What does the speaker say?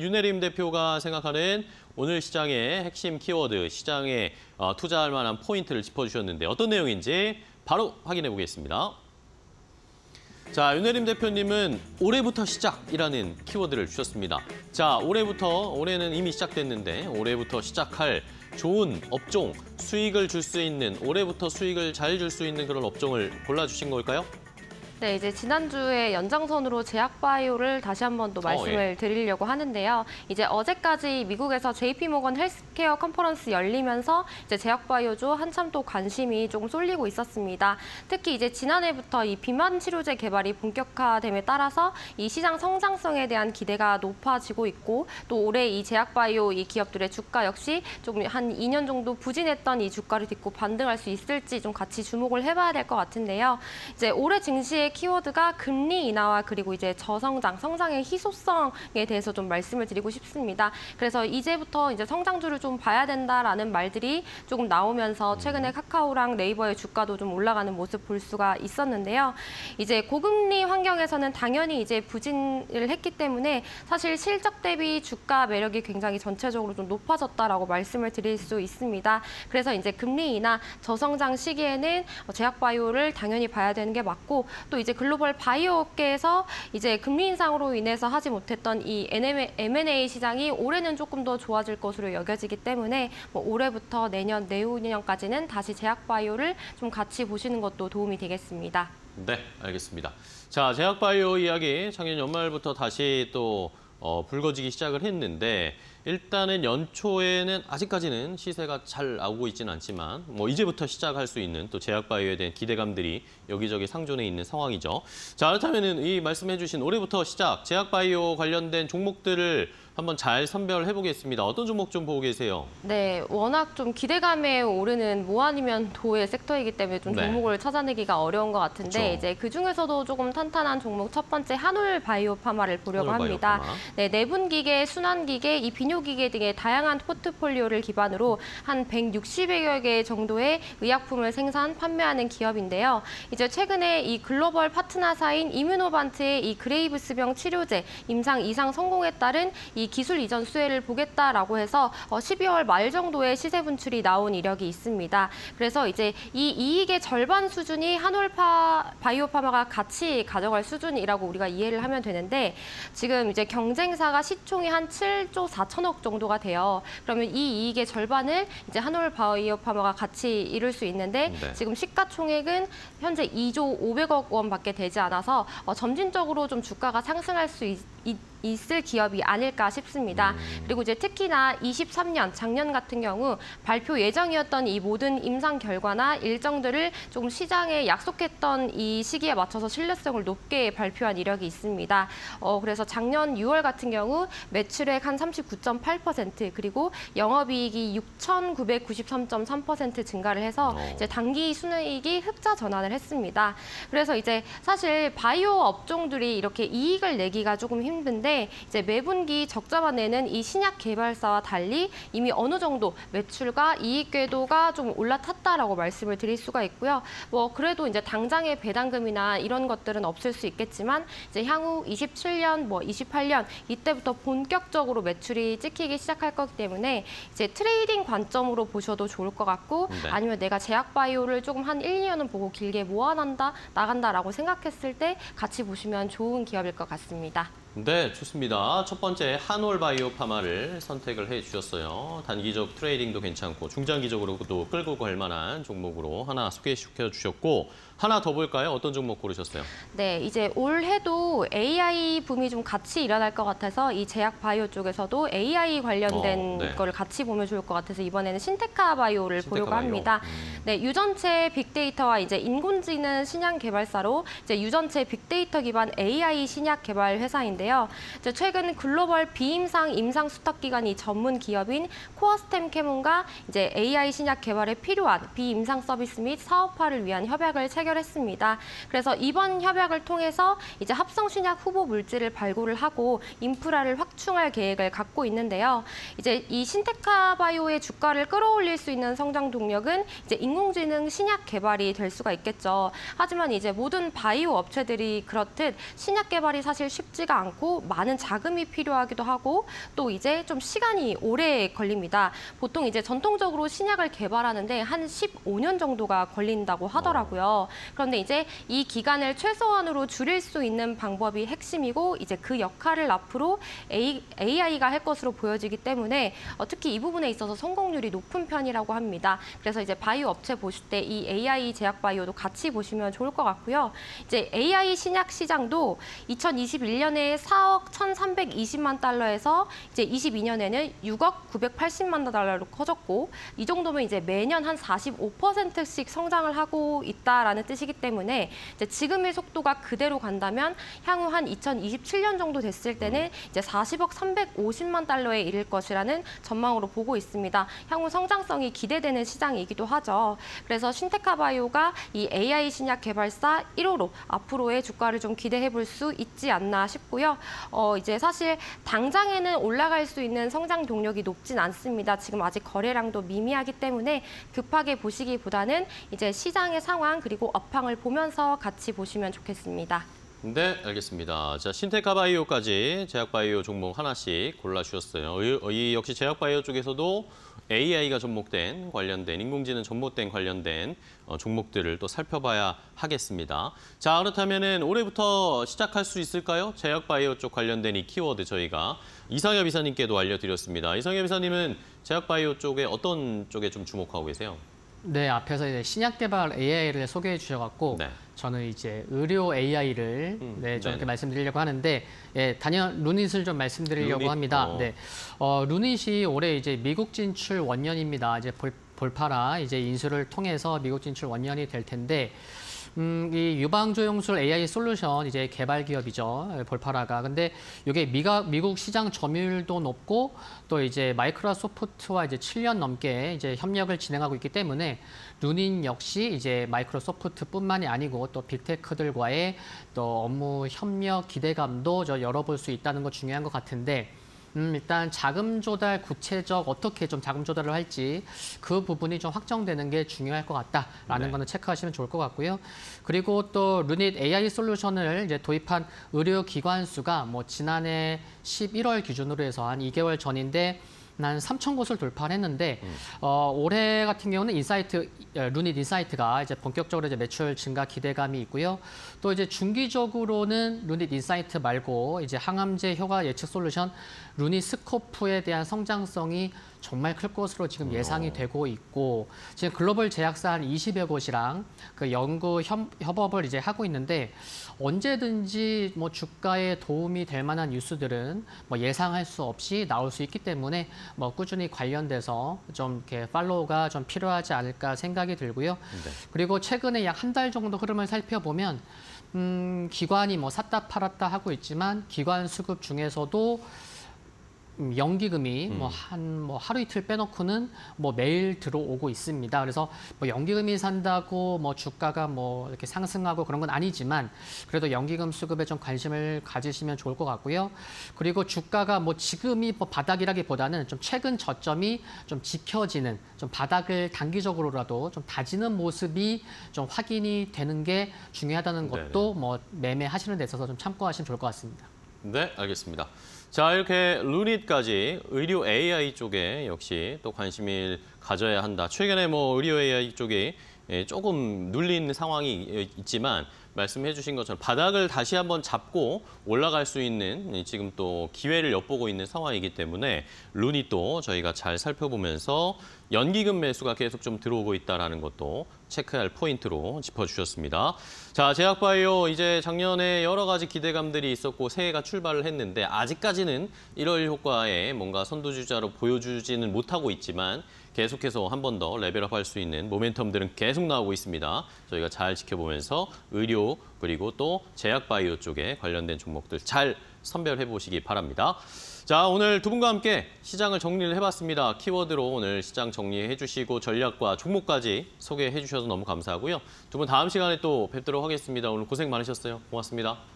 윤혜림 대표가 생각하는 오늘 시장의 핵심 키워드, 시장에 어, 투자할 만한 포인트를 짚어주셨는데 어떤 내용인지 바로 확인해 보겠습니다. 자, 윤혜림 대표님은 올해부터 시작이라는 키워드를 주셨습니다. 자, 올해부터, 올해는 이미 시작됐는데 올해부터 시작할 좋은 업종, 수익을 줄 수 있는, 올해부터 수익을 잘 줄 수 있는 그런 업종을 골라주신 걸까요? 네, 이제 지난주에 연장선으로 제약바이오를 다시 한 번 또 말씀을 어, 예. 드리려고 하는데요. 이제 어제까지 미국에서 JP모건 헬스케어 컨퍼런스 열리면서 이제 제약바이오주 한참 또 관심이 조금 쏠리고 있었습니다. 특히 이제 지난해부터 이 비만 치료제 개발이 본격화됨에 따라서 이 시장 성장성에 대한 기대가 높아지고 있고 또 올해 이 제약바이오 이 기업들의 주가 역시 좀한 2년 정도 부진했던 이 주가를 딛고 반등할 수 있을지 좀 같이 주목을 해봐야 될 것 같은데요. 이제 올해 증시의 키워드가 금리 인하와 그리고 이제 저성장, 성장의 희소성에 대해서 좀 말씀을 드리고 싶습니다. 그래서 이제부터 이제 성장주를 좀 봐야 된다라는 말들이 조금 나오면서 최근에 카카오랑 네이버의 주가도 좀 올라가는 모습 볼 수가 있었는데요. 이제 고금리 환경에서는 당연히 이제 부진을 했기 때문에 사실 실적 대비 주가 매력이 굉장히 전체적으로 좀 높아졌다라고 말씀을 드릴 수 있습니다. 그래서 이제 금리 인하 저성장 시기에는 제약바이오를 당연히 봐야 되는 게 맞고 또 이제 글로벌 바이오 업계에서 이제 금리 인상으로 인해서 하지 못했던 이 M&A 시장이 올해는 조금 더 좋아질 것으로 여겨지기 때문에 뭐 올해부터 내년, 내후년까지는 다시 제약 바이오를 좀 같이 보시는 것도 도움이 되겠습니다. 네, 알겠습니다. 자, 제약 바이오 이야기 작년 연말부터 다시 또 어, 불거지기 시작을 했는데 일단은 연초에는 아직까지는 시세가 잘 나오고 있지는 않지만 뭐 이제부터 시작할 수 있는 또 제약바이오에 대한 기대감들이 여기저기 상존해 있는 상황이죠. 자, 그렇다면은 이 말씀해 주신 올해부터 시작 제약바이오 관련된 종목들을 한번 잘 선별해 보겠습니다. 어떤 종목 좀 보고 계세요? 네, 워낙 좀 기대감에 오르는 뭐 아니면 도의 섹터이기 때문에 좀 네. 종목을 찾아내기가 어려운 것 같은데 그렇죠. 이제 그 중에서도 조금 탄탄한 종목 첫 번째 한올 바이오 파마를 보려고 한올 합니다. 바이오파마. 네, 내분 기계, 순환 기계, 이 비뇨 기계 등의 다양한 포트폴리오를 기반으로 한 160여 개 정도의 의약품을 생산, 판매하는 기업인데요. 이제 최근에 이 글로벌 파트너사인 이뮤노반트의 이 그레이브스병 치료제 임상 2상 성공에 따른 이 기술 이전 수혜를 보겠다라고 해서 어, 12월 말 정도에 시세 분출이 나온 이력이 있습니다. 그래서 이제 이 이익의 절반 수준이 한올파 바이오파마가 같이 가져갈 수준이라고 우리가 이해를 하면 되는데 지금 이제 경쟁사가 시총이 한 7조 4천억 정도가 돼요. 그러면 이 이익의 절반을 이제 한올 바이오파마가 같이 이룰 수 있는데 네. 지금 시가총액은 현재 2조 500억 원밖에 되지 않아서 어, 점진적으로 좀 주가가 상승할 수 있, 있 있을 기업이 아닐까 싶습니다. 그리고 이제 특히나 23년 작년 같은 경우 발표 예정이었던 이 모든 임상 결과나 일정들을 조금 시장에 약속했던 이 시기에 맞춰서 신뢰성을 높게 발표한 이력이 있습니다. 어, 그래서 작년 6월 같은 경우 매출액 한 39.8% 그리고 영업이익이 6,993.3% 증가를 해서 어. 이제 단기 순이익이 흑자 전환을 했습니다. 그래서 이제 사실 바이오 업종들이 이렇게 이익을 내기가 조금 힘든 데 이제 매분기 적자만 내는 이 신약 개발사와 달리 이미 어느 정도 매출과 이익 궤도가 좀 올라탔다라고 말씀을 드릴 수가 있고요. 뭐 그래도 이제 당장의 배당금이나 이런 것들은 없을 수 있겠지만 이제 향후 27년 뭐 28년 이때부터 본격적으로 매출이 찍히기 시작할 거기 때문에 이제 trading 관점으로 보셔도 좋을 것 같고 네. 아니면 내가 제약 바이오를 조금 한 1, 2년은 보고 길게 모아난다, 나간다라고 생각했을 때 같이 보시면 좋은 기업일 것 같습니다. 네, 좋습니다. 첫 번째 한올 바이오 파마를 선택을 해 주셨어요. 단기적 trading도 괜찮고 중장기적으로도 끌고 갈 만한 종목으로 하나 소개시켜 주셨고 하나 더 볼까요? 어떤 종목 고르셨어요? 네, 이제 올해도 AI 붐이 좀 같이 일어날 것 같아서 이 제약 바이오 쪽에서도 AI 관련된 어, 네. 거를 같이 보면 좋을 것 같아서 이번에는 신테카 바이오를 신테카 보려고 바이오. 합니다. 음. 네, 유전체 빅데이터와 이제 인공지능 신약 개발사로 이제 유전체 빅데이터 기반 AI 신약 개발 회사인데요. 이제 최근 글로벌 비임상 임상 수탁 기관이 전문 기업인 코어스템 캐몬과 이제 AI 신약 개발에 필요한 비임상 서비스 및 사업화를 위한 협약을 체결 했습니다. 그래서 이번 협약을 통해서 이제 합성 신약 후보 물질을 발굴을 하고 인프라를 확충할 계획을 갖고 있는데요. 이제 이 신테카 바이오의 주가를 끌어올릴 수 있는 성장 동력은 이제 인공지능 신약 개발이 될 수가 있겠죠. 하지만 이제 모든 바이오 업체들이 그렇듯 신약 개발이 사실 쉽지가 않고 많은 자금이 필요하기도 하고 또 이제 좀 시간이 오래 걸립니다. 보통 이제 전통적으로 신약을 개발하는데 한 15년 정도가 걸린다고 하더라고요. 그런데 이제 이 기간을 최소한으로 줄일 수 있는 방법이 핵심이고 이제 그 역할을 앞으로 AI가 할 것으로 보여지기 때문에 어, 특히 이 부분에 있어서 성공률이 높은 편이라고 합니다. 그래서 이제 바이오 업체 보실 때 이 AI 제약 바이오도 같이 보시면 좋을 것 같고요. 이제 AI 신약 시장도 2021년에 4억 1,320만 달러에서 이제 22년에는 6억 980만 달러로 커졌고 이 정도면 이제 매년 한 45%씩 성장을 하고 있다라는 뜻이기 때문에 지금의 속도가 그대로 간다면 향후 한 2027년 정도 됐을 때는 이제 40억 350만 달러에 이를 것이라는 전망으로 보고 있습니다. 향후 성장성이 기대되는 시장이기도 하죠. 그래서 신테카 바이오가 이 AI 신약 개발사 1호로 앞으로의 주가를 좀 기대해 볼 수 있지 않나 싶고요. 어, 이제 사실 당장에는 올라갈 수 있는 성장 동력이 높진 않습니다. 지금 아직 거래량도 미미하기 때문에 급하게 보시기보다는 이제 시장의 상황 그리고 업황을 보면서 같이 보시면 좋겠습니다. 네, 알겠습니다. 자, 신테카바이오까지 제약바이오 종목 하나씩 골라주셨어요. 이, 이 역시 제약바이오 쪽에서도 AI가 접목된 관련된 인공지능 접목된 관련된 어, 종목들을 또 살펴봐야 하겠습니다. 자, 그렇다면은 올해부터 시작할 수 있을까요? 제약바이오 쪽 관련된 이 키워드 저희가 이상엽 이사님께도 알려드렸습니다. 이상엽 이사님은 제약바이오 쪽에 어떤 쪽에 좀 주목하고 계세요? 네, 앞에서 이제 신약 개발 AI를 소개해 주셔갖고 네. 저는 이제 의료 AI를 음, 네, 좀 네네. 이렇게 말씀드리려고 하는데 예, 단연 루닛을 좀 말씀드리려고 루닛, 합니다. 어. 네, 어, 루닛이 올해 이제 미국 진출 원년입니다. 이제 볼, 볼파라 이제 인수를 통해서 미국 진출 원년이 될 텐데. 음, 이 유방조영술 AI 솔루션 이제 개발 기업이죠. 볼파라가. 근데 이게 미가, 미국 시장 점유율도 높고 또 이제 마이크로소프트와 이제 7년 넘게 이제 협력을 진행하고 있기 때문에 루닌 역시 이제 마이크로소프트뿐만이 아니고 또 빅테크들과의 또 업무 협력 기대감도 저 열어볼 수 있다는 거 중요한 것 같은데 음, 일단 자금 조달 구체적 어떻게 좀 자금 조달을 할지 그 부분이 좀 확정되는 게 중요할 것 같다라는 네. 거는 체크하시면 좋을 것 같고요. 그리고 또 루닛 AI 솔루션을 이제 도입한 의료 기관 수가 뭐 지난해 11월 기준으로 해서 한 2개월 전인데 한 3천 곳을 돌파를 했는데 어, 올해 같은 경우는 인사이트 어, 루닛 인사이트가 이제 본격적으로 이제 매출 증가 기대감이 있고요. 또 이제 중기적으로는 루닛 인사이트 말고 이제 항암제 효과 예측 솔루션 루닛 스코프에 대한 성장성이 정말 클 것으로 지금 예상이 되고 있고 지금 글로벌 제약사 한 20여 곳이랑 그 연구 협, 협업을 이제 하고 있는데 언제든지 뭐 주가에 도움이 될 만한 뉴스들은 뭐 예상할 수 없이 나올 수 있기 때문에 뭐 꾸준히 관련돼서 좀 이렇게 팔로우가 좀 필요하지 않을까 생각이 들고요. 네. 그리고 최근에 약 한 달 정도 흐름을 살펴보면 음, 기관이 뭐 샀다 팔았다 하고 있지만 기관 수급 중에서도 음, 연기금이 뭐한뭐 하루 이틀 빼놓고는 뭐 매일 들어오고 있습니다. 그래서 뭐 연기금이 산다고 뭐 주가가 뭐 이렇게 상승하고 그런 건 아니지만 그래도 연기금 수급에 좀 관심을 가지시면 좋을 것 같고요. 그리고 주가가 뭐 지금이 뭐 바닥이라기보다는 좀 최근 저점이 좀 지켜지는 좀 바닥을 단기적으로라도 좀 다지는 모습이 좀 확인이 되는 게 중요하다는 네네. 것도 뭐 매매하시는 데 있어서 좀 참고하시면 좋을 것 같습니다. 네, 알겠습니다. 자, 이렇게 루닛까지 의료 AI 쪽에 역시 또 관심을 가져야 한다. 최근에 뭐 의료 AI 예, 조금 눌린 상황이 예, 있지만 말씀해 주신 것처럼 바닥을 다시 한번 잡고 올라갈 수 있는 예, 지금 또 기회를 엿보고 있는 상황이기 때문에 루닛도 저희가 잘 살펴보면서 연기금 매수가 계속 좀 들어오고 있다는 것도 체크할 포인트로 짚어주셨습니다. 자, 제약바이오 이제 작년에 여러 가지 기대감들이 있었고 새해가 출발을 했는데 아직까지는 1월 효과에 뭔가 선두주자로 보여주지는 못하고 있지만 계속해서 한 번 더 레벨업할 수 있는 모멘텀들은 계속 나오고 있습니다. 저희가 잘 지켜보면서 의료 그리고 또 제약바이오 쪽에 관련된 종목들 잘 선별해 보시기 바랍니다. 자, 오늘 두 분과 함께 시장을 정리를 해봤습니다. 키워드로 오늘 시장 정리해 주시고 전략과 종목까지 소개해 주셔서 너무 감사하고요. 두 분 다음 시간에 또 뵙도록 하겠습니다. 오늘 고생 많으셨어요. 고맙습니다.